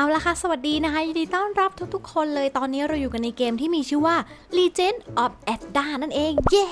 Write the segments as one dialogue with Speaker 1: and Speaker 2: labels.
Speaker 1: เอาละค่ะ สวัสดีนะคะ ยินดีต้อนรับทุกๆ คนเลย ตอนนี้เราอยู่กันในเกมที่มีชื่อว่า Legend of Adda นั่นเอง เย้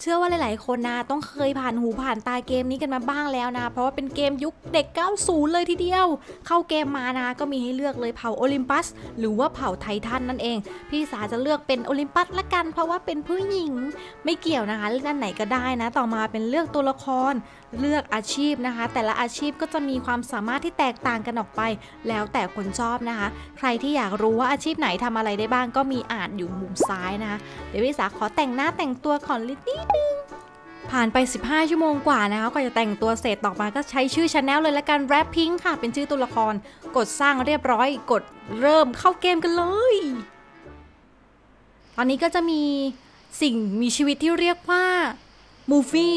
Speaker 1: เชื่อว่าหลาย ๆ คนนะต้องเคยผ่านหูผ่านตาเกมนี้กันมาบ้างแล้วนะ เพราะว่าเป็นเกมยุคเด็ก 90 เลยทีเดียว เข้าเกมมานะก็มีให้เลือกเลยเผ่าโอลิมปัส หรือว่าเผ่าไททันนั่นเอง พี่สาจะเลือกเป็นโอลิมปัสละกัน เพราะว่าเป็นผู้หญิงไม่เกี่ยวนะคะเลือกอันไหนก็ได้นะ ต่อมาเป็นเลือกตัวละคร เลือกอาชีพนะคะ แต่ละอาชีพก็จะมีความสามารถที่แตกต่างกันออกไป แล้วแต่คนชอบนะคะ ใครที่อยากรู้ว่าอาชีพไหนทำอะไรได้บ้างก็มีอ่านอยู่มุมซ้ายนะคะเดี๋ยวพี่สาขอแต่งหน้าแต่งตัวก่อนนิดนึงผ่านไป 15 ชั่วโมงกว่านะคะก็จะแต่งตัวเสร็จต่อมาก็ใช้ชื่อ channel เลยละกันแรปพิงค์ค่ะ เป็นชื่อตัวละคร กดสร้างเรียบร้อย กดเริ่มเข้าเกมกันเลย ตอนนี้ก็จะมีสิ่งมีชีวิตที่เรียกว่ามูฟี่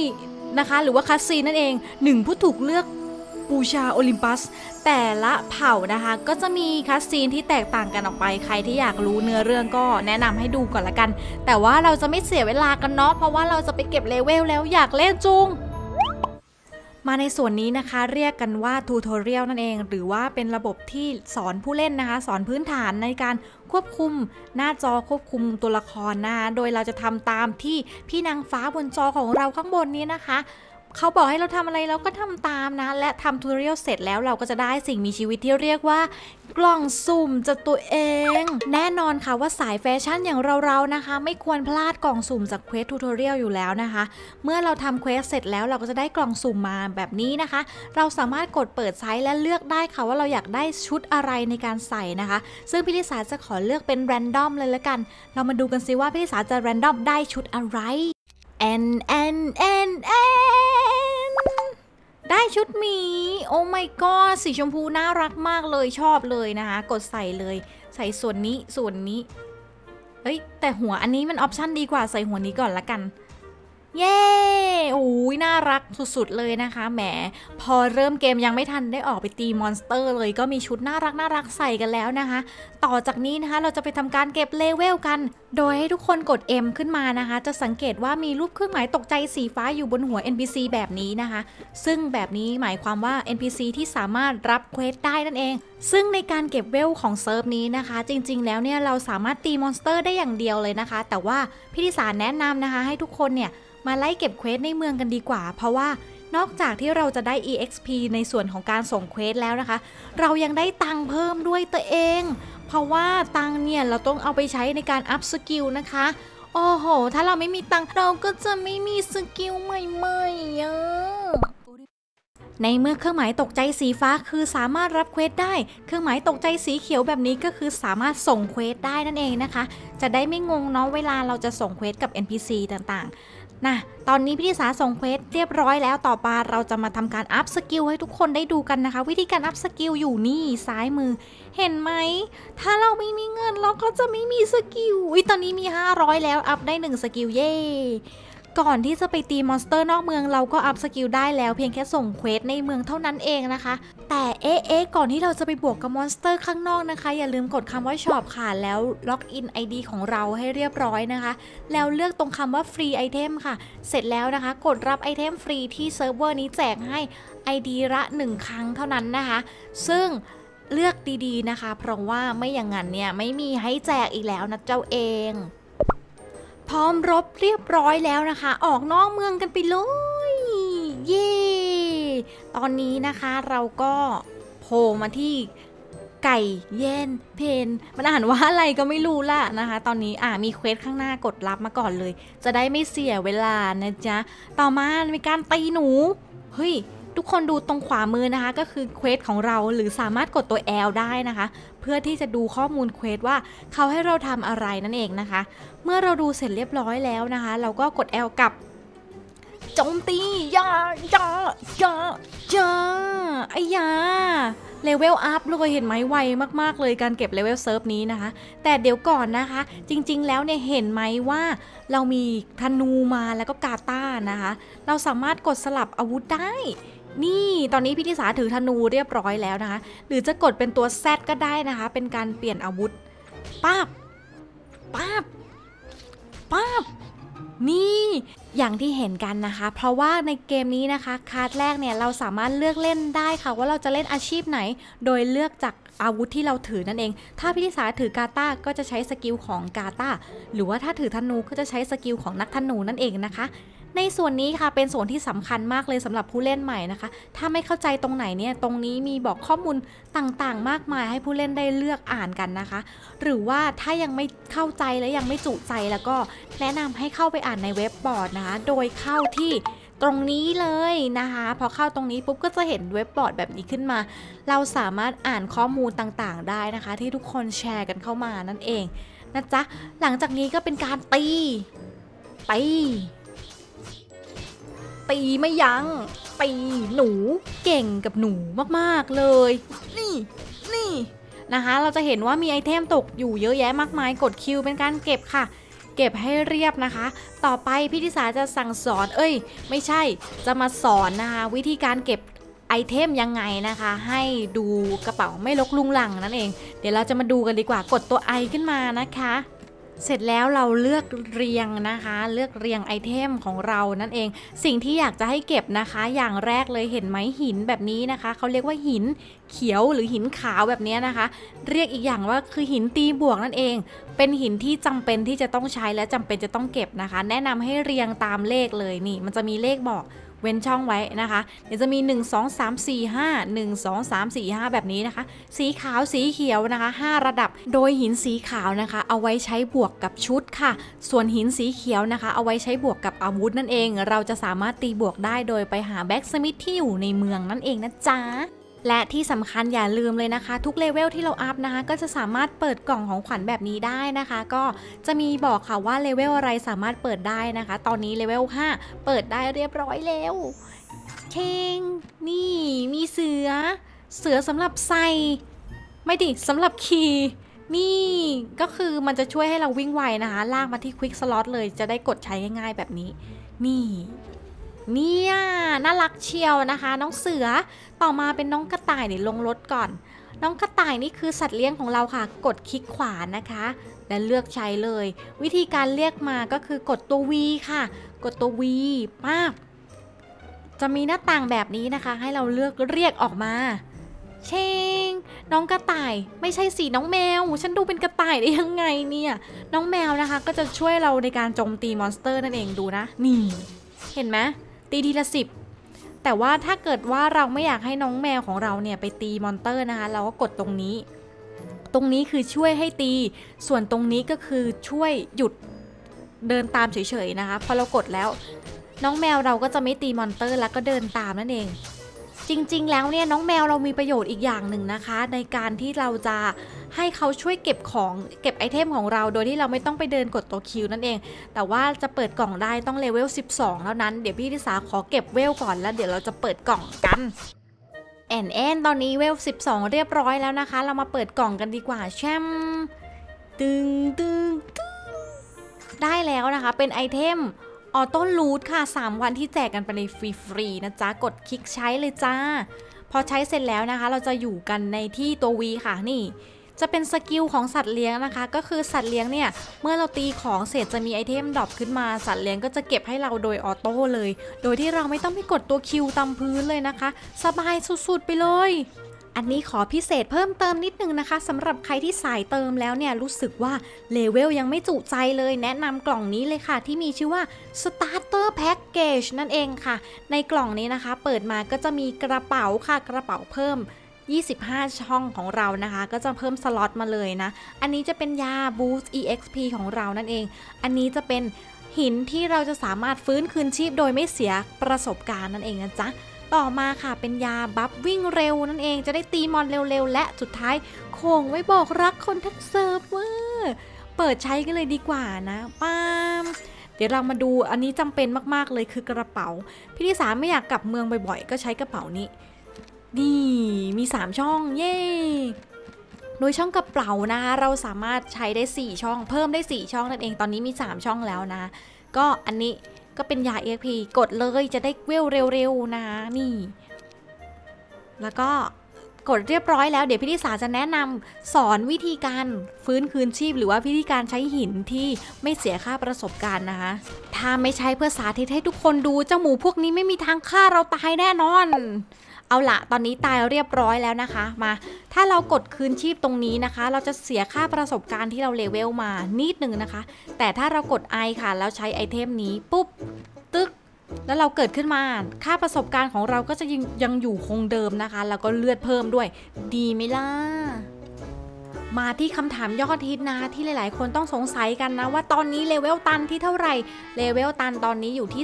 Speaker 1: นะคะ หรือว่าคัสซีนนั่นเองหนึ่งผู้ถูกเลือก บูชาโอลิมปัส แต่ละเผ่านะคะ ก็จะมีคัสซีนที่แตกต่างกันออกไป ใครที่อยากรู้เนื้อเรื่องก็แนะนำให้ดูก่อนละกัน แต่ว่าเราจะไม่เสียเวลากันเนาะเพราะว่าเราจะไปเก็บเลเวลแล้วอยากเล่นจุงมาในส่วนนี้นะคะเรียกกันว่า tutorial นั่นเอง หรือว่าเป็นระบบที่สอนผู้เล่นนะคะ สอนพื้นฐานในการควบคุมหน้าจอควบคุมตัวละครนะคะโดยเราจะทำตามที่พี่นางฟ้าบนจอของเราข้างบนนี้นะคะ เขาบอกให้เราทำอะไรเราก็ทำตามนะ และทำ tutorial เสร็จแล้วเราก็จะได้สิ่งมีชีวิตที่เรียกว่ากล่องสุ่มจากตัวเอง แน่นอนค่ะว่าสายแฟชั่นอย่างเราๆนะคะ ไม่ควรพลาดกล่องสุ่มจาก quest tutorial อยู่แล้วนะคะ เมื่อเราทำ quest เสร็จแล้วเราก็จะได้กล่องสุ่มมาแบบนี้นะคะ เราสามารถกดเปิดใช้และเลือกได้ค่ะว่าเราอยากได้ชุดอะไรในการใส่นะคะ ซึ่งพี่ลิสาจะขอเลือกเป็น random เลยละกัน เรามาดูกันซิว่าพี่ลิสาจะ random ได้ชุดอะไร N N N N ได้ชุดหมี โอ้ my god สีชมพูน่ารักมากเลยชอบเลยนะคะ กดใส่เลย ใส่ส่วนนี้ส่วนนี้ เฮ้ย แต่หัวอันนี้มัน option ดีกว่าใส่หัวนี้ก่อนละกัน เย้โอ้ยน่ารักสุดๆเลยนะคะ แหม พอเริ่มเกมยังไม่ทันได้ออกไปตี monster เลยก็มีชุดน่ารักน่ารักใส่กันแล้วนะคะ ต่อจากนี้นะคะเราจะไปทำการเก็บเลเวลกัน โดยให้ทุกคนกด M ขึ้นมานะคะ จะสังเกตว่ามีรูปเครื่องหมายตกใจสีฟ้าอยู่บนหัว NPC แบบนี้นะคะ ซึ่งแบบนี้หมายความว่า NPC ที่สามารถรับ quest ได้นั่นเอง ซึ่งในการเก็บเวลของเซิร์ฟนี้นะคะ จริง ๆ แล้วเนี่ยเราสามารถตี monster ได้อย่างเดียวเลยนะคะ แต่ว่าพี่ทิสารแนะนำนะคะ ให้ทุกคนเนี่ย มาไล่เก็บ quest ในเมืองกันดีกว่า เพราะว่านอกจากที่เราจะได้ EXP ในส่วนของการส่ง quest แล้วนะคะ เรายังได้ตังเพิ่มด้วยนั่นเอง เพราะว่าตังเนี่ยเราต้องเอาไปใช้ในการ up skill นะคะ โอ้โห ถ้าเราไม่มีตังเราก็จะไม่มี skill ใหม่ๆอะในเมื่อเครื่องหมายตกใจสีฟ้าคือสามารถรับ quest ได้ เครื่องหมายตกใจสีเขียวแบบนี้ก็คือสามารถส่ง quest ได้นั่นเองนะคะ จะได้ไม่งงเนาะเวลาเราจะส่ง quest กับ NPC ต่างๆ นะตอนนี้พี่ทิสาส่ง quest เรียบร้อยแล้วต่อไปเราจะมาทำการ up skill ให้ทุกคนได้ดูกันนะคะ วิธีการ up skill อยู่นี่ซ้ายมือ เห็นไหม ถ้าเราไม่มีเงินเราก็จะไม่มี skill อุ้ยตอนนี้มี 500 แล้ว up ได้ 1 skill เย่ ก่อนที่จะไปตี monster นอกเมืองเราก็ up skill ได้แล้วเพียงแค่ส่ง quest ในเมืองเท่านั้นเองนะคะ แต่เอ๊ะเอ๊ะก่อนที่เราจะไปบวกกับ monster ข้างนอกนะคะ อย่าลืมกดคำว่า shop ค่ะแล้วlogin ID ของเราให้เรียบร้อยนะคะ แล้วเลือกตรงคำว่า free item ค่ะ เสร็จแล้วนะคะ กดรับ item ฟรีที่เซิร์ฟเวอร์นี้แจกให้ ID ละ 1 ครั้งเท่านั้นนะคะ ซึ่งเลือกดีๆนะคะ เพราะว่าไม่อย่างนั้นเนี่ยไม่มีให้แจกอีกแล้วนะเจ้าเอง พร้อมรบเรียบร้อยแล้วนะคะ ออกนอกเมืองกันไปเลยเย่ตอนนี้นะคะเราก็โผล่มาที่ไก่เย็นเพนมันอ่านว่าอะไรก็ไม่รู้ล่ะนะคะ ตอนนี้อ่ามี quest ข้างหน้ากดรับมาก่อนเลย จะได้ไม่เสียเวลานะจ๊ะ ต่อมามีการตีหนู เฮ้ย ทุกคนดูตรงขวามือนะคะ ก็คือ quest ของเราหรือสามารถกดตัว L ได้นะคะ เพื่อที่จะดูข้อมูล quest ว่าเขาให้เราทำอะไรนั่นเองนะคะ เมื่อเราดูเสร็จเรียบร้อยแล้วนะคะ เราก็กด L กับโจมตียายายายาไอ้ยา level up เลยเห็นไหมไวมาก ๆ เลยการเก็บเลเวลเซิร์ฟนี้นะคะ แต่เดี๋ยวก่อนนะคะ จริง ๆ แล้วเนี่ยเห็นไหมว่า เรามีธนูมาแล้วก็ katar นะคะ เราสามารถกดสลับอาวุธได้ นี่ตอนนี้พิธิสาถือธนูเรียบร้อยแล้วนะคะ หรือจะกดเป็นตัว Z ก็ได้นะคะ เป็นการเปลี่ยนอาวุธป้าบป้าบป้าบนี่อย่างที่เห็นกันนะคะ เพราะว่าในเกมนี้นะคะ คาร์ดแรกเนี่ยเราสามารถเลือกเล่นได้ค่ะ ว่าเราจะเล่นอาชีพไหน โดยเลือกจากอาวุธที่เราถือนั่นเอง ถ้าพิธิสาถือ katar ก็จะใช้ skill ของ katar หรือว่าถ้าถือธนูก็จะใช้ skill ของนักธนูนั่นเองนะคะ ในส่วนนี้ค่ะเป็นส่วนที่สำคัญมากเลยสำหรับผู้เล่นใหม่นะคะ ถ้าไม่เข้าใจตรงไหนเนี่ยตรงนี้มีบอกข้อมูลต่างๆ มากมายให้ผู้เล่นได้เลือกอ่านกันนะคะ หรือว่าถ้ายังไม่เข้าใจและยังไม่จุใจแล้วก็แนะนำให้เข้าไปอ่านในเว็บบอร์ดนะคะ โดยเข้าที่ตรงนี้เลยนะคะ พอเข้าตรงนี้ปุ๊บก็จะเห็นเว็บบอร์ดแบบนี้ขึ้นมา เราสามารถอ่านข้อมูลต่างๆ ได้นะคะ ที่ทุกคนแชร์กันเข้ามานั่นเองนะจ๊ะหลังจากนี้ก็เป็นการตีตี ตีไม่ยัง้งตีหนูเก่งกับหนูมากๆเลย นี่ นี่นะคะ เราจะเห็นว่ามี item ตกอยู่เยอะแยะมากมายกด Q เป็นการเก็บค่ะ เก็บให้เรียบนะคะ ต่อไปพี่ทิสาจะสั่งสอน เอ้ย ไม่ใช่จะมาสอนนะคะวิธีการเก็บ item ยังไงนะคะ ให้ดูกระเป๋าไม่รกรุงรังนั่นเอง เดี๋ยวเราจะมาดูกันดีกว่ากดตัว I ขึ้นมานะคะ เสร็จแล้วเราเลือกเรียงนะคะ เลือกเรียง item ของเรานั่นเอง สิ่งที่อยากจะให้เก็บนะคะ อย่างแรกเลยเห็นไหมหินแบบนี้นะคะเขาเรียกว่าหินเขียวหรือหินขาวแบบนี้นะคะ เรียกอีกอย่างว่าคือหินตีบวกนั่นเอง เป็นหินที่จำเป็นที่จะต้องใช้และจำเป็นจะต้องเก็บนะคะ แนะนำให้เรียงตามเลขเลยนี่ มันจะมีเลขบอก เว้นช่องไว้นะคะ เดี๋ยวจะมี 1 2 3 4 5 1 2 3 4 5 แบบนี้นะคะ สีขาวสีเขียวนะคะ 5 ระดับ โดยหินสีขาวนะคะ เอาไว้ใช้บวกกับชุดค่ะ ส่วนหินสีเขียวนะคะ เอาไว้ใช้บวกกับอาวุธนั่นเอง เราจะสามารถตีบวกได้โดยไปหา blacksmith ที่อยู่ในเมืองนั่นเองนะจ๊ะ และที่สำคัญอย่าลืมเลยนะคะ ทุกเลเวลที่เราอัพนะคะ ก็จะสามารถเปิดกล่องของขวัญแบบนี้ได้นะคะ ก็จะมีบอกค่ะว่าเลเวลอะไรสามารถเปิดได้นะคะ ตอนนี้เลเวล5เปิดได้เรียบร้อยแล้วเชงนี่มีเสือ เสือสำหรับใส่ไม่ดิสำหรับขี่นี่ก็คือมันจะช่วยให้เราวิ่งไวนะคะ ลากมาที่ควิกสล็อตเลยจะได้กดใช้ง่ายๆแบบนี้ นี่ เนี่ยน่ารักเชียวนะคะ น้องเสือต่อมาเป็นน้องกระต่ายเดี๋ยวลงรถก่อน น้องกระต่ายนี่คือสัตว์เลี้ยงของเราค่ะ กดคลิกขวานะคะ และเลือกใช้เลย วิธีการเรียกมาก็คือกดตัว V ค่ะ กดตัว V ป้าบจะมีหน้าต่างแบบนี้นะคะ ให้เราเลือกเรียกออกมาเชงน้องกระต่ายไม่ใช่สีน้องแมว ฉันดูเป็นกระต่ายได้ยังไงเนี่ย น้องแมวนะคะ ก็จะช่วยเราในการโจมตี monster นั่นเองดูนะ นี่ เห็นไหม ตีทีละสิบแต่ว่าถ้าเกิดว่าเราไม่อยากให้น้องแมวของเราเนี่ยไปตี monster นะคะ เราก็กดตรงนี้ ตรงนี้คือช่วยให้ตี ส่วนตรงนี้ก็คือช่วยหยุดเดินตามเฉยๆนะคะ พอเรากดแล้ว น้องแมวเราก็จะไม่ตี monster แล้วก็เดินตามนั่นเอง จริงๆ แล้วเนี่ยน้องแมวเรามีประโยชน์อีกอย่างหนึ่งนะคะ ในการที่เราจะให้เขาช่วยเก็บของเก็บไอเทมของเรา โดยที่เราไม่ต้องไปเดินกดตัว Q นั่นเอง แต่ว่าจะเปิดกล่องได้ต้องเลเวล 12 เท่านั้น เดี๋ยวพี่ทิสาขอเก็บเวลก่อนแล้วเดี๋ยวเราจะเปิดกล่องกันแอนแอนตอนนี้เวล 12 เรียบร้อยแล้วนะคะ เรามาเปิดกล่องกันดีกว่าแชมตึงตึงตึงได้แล้วนะคะเป็นไอเทม auto loot ค่ะ 3 วันที่แจกกันไปในฟรีๆนะจ๊ะ กดคลิกใช้เลยจ้า พอใช้เสร็จแล้วนะคะ เราจะอยู่กันในที่ตัว V ค่ะนี่ จะเป็นสกิลของสัตว์เลี้ยงนะคะ ก็คือสัตว์เลี้ยงเนี่ย เมื่อเราตีของเสร็จจะมีไอเทม drop ขึ้นมา สัตว์เลี้ยงก็จะเก็บให้เราโดย auto เลย โดยที่เราไม่ต้องไปกดตัว Q ตามพื้นเลยนะคะ สบายสุดๆไปเลย อันนี้ขอพิเศษเพิ่มเติมนิดนึงนะคะสำหรับใครที่สายเติมแล้วเนี่ยรู้สึกว่าเลเวลยังไม่จุใจเลยแนะนำกล่องนี้เลยค่ะ ที่มีชื่อว่า Starter Package นั่นเองค่ะ ในกล่องนี้นะคะ เปิดมาก็จะมีกระเป๋าค่ะกระเป๋าเพิ่ม25 ช่องของเรานะคะ ก็จะเพิ่มสล็อตมาเลยนะ อันนี้จะเป็นยา Boost EXP ของเรานั่นเอง อันนี้จะเป็นหินที่เราจะสามารถฟื้นคืนชีพโดยไม่เสียประสบการณ์นั่นเองนะจ๊ะ ต่อมาค่ะเป็นยาบัฟวิ่งเร็วนั่นเองจะได้ตีมอนเร็วๆ และสุดท้ายโคงไว้บอกรักคนทั้งเซิร์ฟเวอร์เปิดใช้กันเลยดีกว่านะป้ามเดี๋ยวเรามาดูอันนี้จำเป็นมากๆเลยคือกระเป๋า พี่ที่สามไม่อยากกลับเมืองบ่อยๆ ก็ใช้กระเป๋านี้นี่มี 3 ช่องเย้โดยช่องกระเป๋านะคะเราสามารถใช้ได้ 4 ช่อง เพิ่มได้ 4 ช่องนั่นเองตอนนี้มี 3 ช่องแล้วนะ ก็อันนี้ ก็เป็นยา EXP กดเลยจะได้เวลเร็วๆนะนี่ แล้วก็กดเรียบร้อยแล้วเดี๋ยวพี่ลิสาจะแนะนำสอนวิธีการฟื้นคืนชีพ หรือว่าวิธีการใช้หินที่ไม่เสียค่าประสบการณ์นะคะ ถ้าไม่ใช้เพื่อสาธิตให้ทุกคนดูเจ้าหมูพวกนี้ไม่มีทางฆ่าเราตายแน่นอน เอาละตอนนี้ตายเรียบร้อยแล้วนะคะ มา ถ้าเรากดคืนชีพตรงนี้นะคะ เราจะเสียค่าประสบการณ์ที่เราเลเวลมานิดหนึ่งนะคะ แต่ถ้าเรากดไอค่ะ แล้วใช้ไอเทมนี้ปุ๊บ ตึ๊กแล้วเราเกิดขึ้นมา ค่าประสบการณ์ของเราก็จะยังยังอยู่คงเดิมนะคะ แล้วก็เลือดเพิ่มด้วย ดีไหมล่ะ มาที่คำถามยอดฮิตนะที่หลาย ๆ คนต้องสงสัยกันนะ ว่าตอนนี้เลเวลตันที่เท่าไหร่เลเวลตันตอนนี้อยู่ที่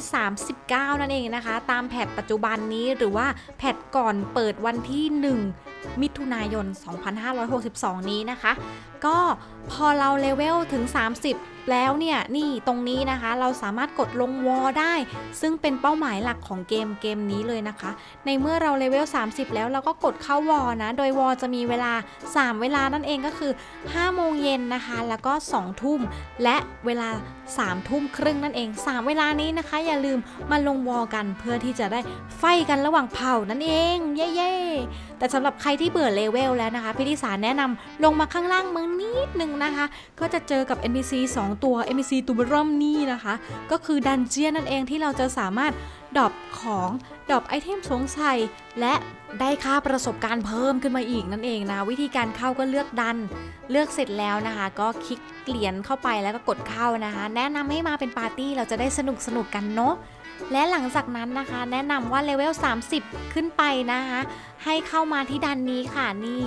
Speaker 1: 39 นั่นเองนะคะ ตาม patch ปัจจุบันนี้หรือว่า patch ก่อนเปิดวันที่ 1 มิถุนายน 2562 นี้นะคะ ก็พอเราเลเวลถึง 30 แล้วเนี่ย นี่ตรงนี้นะคะ เราสามารถกดลง war ได้ ซึ่งเป็นเป้าหมายหลักของเกมเกมนี้เลยนะคะ ในเมื่อเราเลเวล 30 แล้วเราก็กดเข้า war นะ โดย war จะมีเวลา 3 เวลานั่นเองก็คือ 5 โมงเย็นนะคะ แล้วก็ 2 ทุ่ม และเวลา 3 ทุ่มครึ่งนั่นเอง 3 เวลานี้นะคะ อย่าลืมมาลง war กันเพื่อที่จะได้ fight กันระหว่างเผ่านั่นเอง เย้ๆแต่สำหรับใครที่เบื่อเลเวลแล้วนะคะ พี่ดิสาแนะนำลงมาข้างล่างมือนิดนึงนะคะ ก็จะเจอกับ NPC 2 ตัว NPC ตัวเบอร์เริ่มนี่นะคะ ก็คือ dungeon นั่นเองที่เราจะสามารถ drop ของ drop ไอเทมสงสัยและได้ค่าประสบการณ์เพิ่มขึ้นมาอีกนั่นเองนะ วิธีการเข้าก็เลือกดัน เลือกเสร็จแล้วนะคะ ก็คลิกเหรียญเข้าไปแล้วก็กดเข้านะคะ แนะนำให้มาเป็นปาร์ตี้เราจะได้สนุกสนุกกันเนาะและหลังจากนั้นนะคะ แนะนำว่าเลเวล 30 ขึ้นไปนะคะ ให้เข้ามาที่ดันนี้ค่ะนี่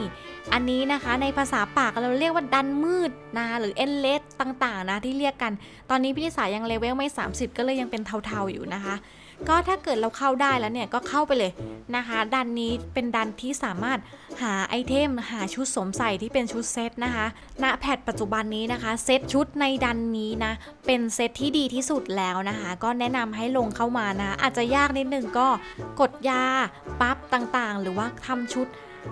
Speaker 1: อันนี้นะคะในภาษาปากเราเรียกว่าดันมืดนะคะหรือ endless ต่างๆนะที่เรียกกัน ตอนนี้พี่นิสายังเลเวลไม่ 30 ก็เลยยังเป็นเทาๆอยู่นะคะ ก็ถ้าเกิดเราเข้าได้แล้วเนี่ยก็เข้าไปเลยนะคะ ดันนี้เป็นดันที่สามารถหาไอเทม หาชุดสวมใส่ที่เป็นชุดเซตนะคะณ patch ปัจจุบันนี้นะคะเซตชุดในดันนี้นะเป็นเซตที่ดีที่สุดแล้วนะคะ ก็แนะนำให้ลงเข้ามานะอาจจะยากนิดนึงก็กดยา buff ต่างๆ หรือว่าทำชุด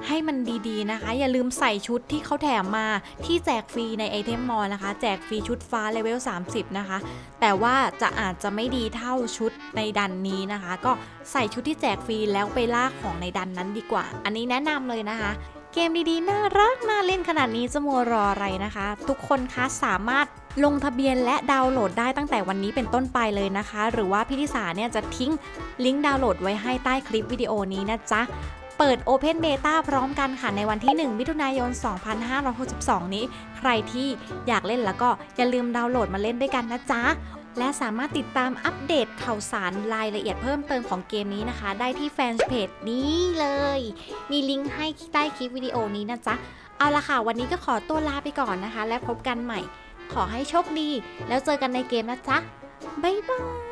Speaker 1: ให้มันดีๆนะคะ อย่าลืมใส่ชุดที่เขาแถมมาที่แจกฟรีใน item mall นะคะ แจกฟรีชุดฟ้าเลเวล 30 นะคะ แต่ว่าจะอาจจะไม่ดีเท่าชุดในดันนี้นะคะ ก็ใส่ชุดที่แจกฟรีแล้วไปล่าของในดันนั้นดีกว่า อันนี้แนะนำเลยนะคะเกมดีๆ น่ารัก น่าเล่นขนาดนี้จะมัวรออะไรนะคะ ทุกคนคะสามารถลงทะเบียนและดาวน์โหลดได้ตั้งแต่วันนี้เป็นต้นไปเลยนะคะ หรือว่าพี่ธิสาเนี่ยจะทิ้งลิงก์ดาวน์โหลดไว้ให้ใต้คลิปวิดีโอนี้นะจ๊ะ เปิด Open Beta พร้อมกันค่ะในวันที่ 1 มิถุนายน 2562 นี้ ใครที่อยากเล่นแล้วก็อย่าลืมดาวน์โหลดมาเล่นด้วยกันนะจ๊ะ และสามารถติดตามอัปเดตข่าวสารรายละเอียดเพิ่มเติมของเกมนี้นะคะ ได้ที่แฟนเพจนี้เลย มีลิงก์ให้ใต้คลิปวิดีโอนี้นะจ๊ะ เอาละค่ะ วันนี้ก็ขอตัวลาไปก่อนนะคะ และพบกันใหม่ ขอให้โชคดี แล้วเจอกันในเกมนะจ๊ะบ๊ายบาย